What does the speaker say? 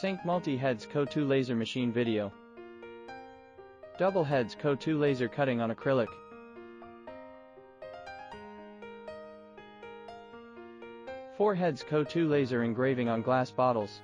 Senke multi-heads CO2 laser machine video. Double heads CO2 laser cutting on acrylic. Four heads CO2 laser engraving on glass bottles.